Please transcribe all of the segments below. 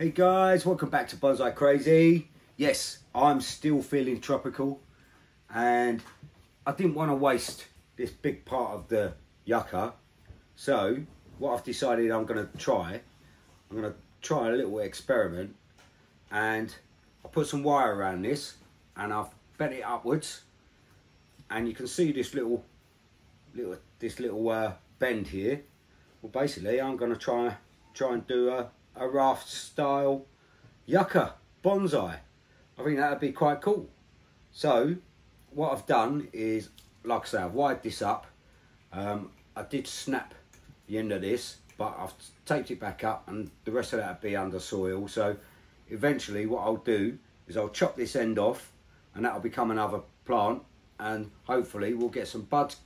Hey guys, welcome back to Bonsai Crazy. Yes, I'm still feeling tropical and I didn't want to waste this big part of the yucca. So what I've decided I'm going to try, I'm going to try a little experiment and I put some wire around this and I've bent it upwards and you can see this little little this little uh, bend here. Well basically I'm going to try try and do a a raft style yucca bonsai. I think that would be quite cool. So what I've done is, like I say, I've wired this up. Um, I did snap the end of this, but I've taped it back up and the rest of that will be under soil. So eventually what I'll do is I'll chop this end off and that'll become another plant and hopefully we'll get some buds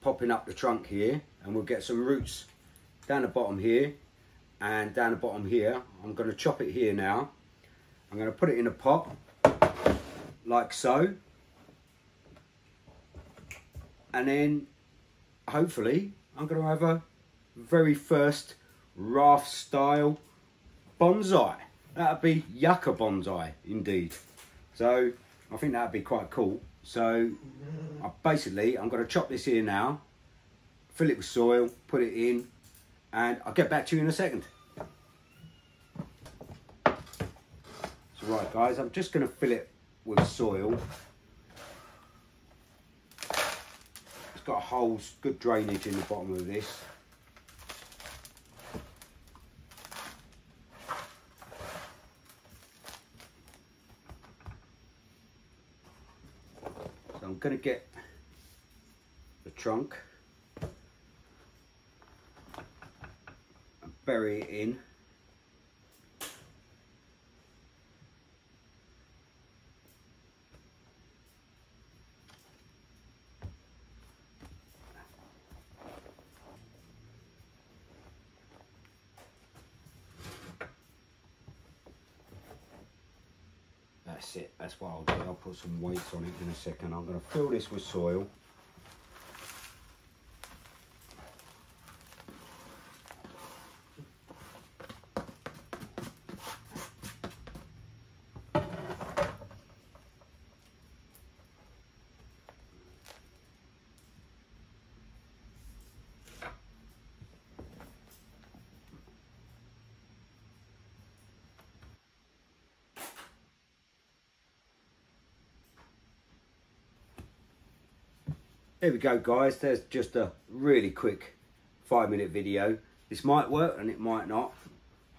popping up the trunk here and we'll get some roots down the bottom here and down the bottom here I'm going to chop it here now. I'm going to put it in a pot like so. And then hopefully I'm going to have a very first raft style bonsai. That'd be yucca bonsai indeed. So I think that'd be quite cool. So I basically I'm going to chop this here now fill it with soil put it in and I'll get back to you in a second. So right guys, I'm just going to fill it with soil. It's got holes, good drainage in the bottom of this. So I'm going to get the trunk bury it in. That's it, that's what I'll do. I'll put some weights on it in a second. I'm going to fill this with soil. There we go guys, there's just a really quick five minute video. This might work and it might not.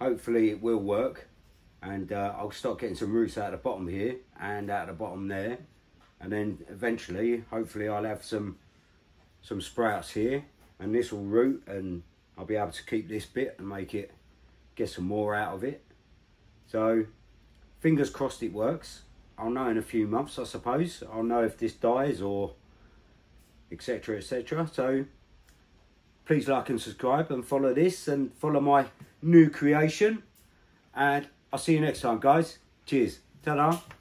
Hopefully it will work. And uh, I'll start getting some roots out of the bottom here and out of the bottom there. And then eventually, hopefully I'll have some some sprouts here and this will root and I'll be able to keep this bit and make it, get some more out of it. So fingers crossed it works. I'll know in a few months, I suppose. I'll know if this dies or etc etc so please like and subscribe and follow this and follow my new creation. And I'll see you next time guys. Cheers. Ta -da.